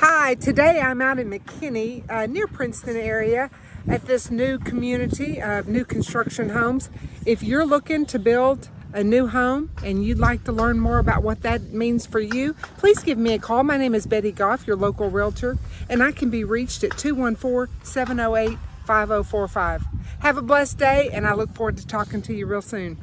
Hi, today I'm out in McKinney, uh, near Princeton area, at this new community of new construction homes. If you're looking to build a new home and you'd like to learn more about what that means for you, please give me a call. My name is Betty Goff, your local realtor, and I can be reached at 214-708-5045. Have a blessed day, and I look forward to talking to you real soon.